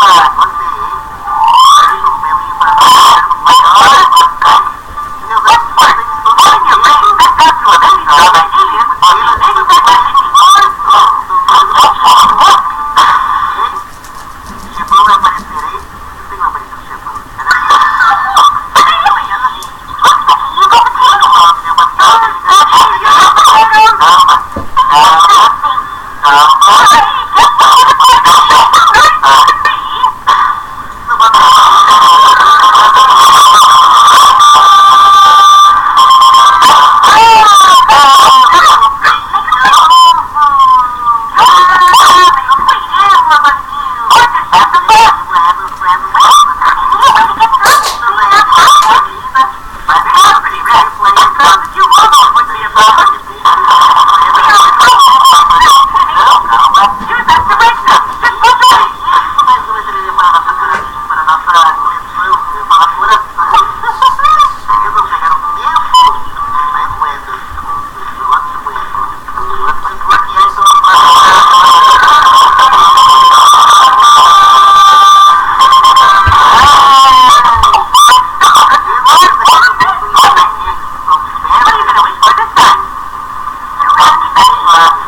high. 啊好好